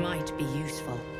Might be useful.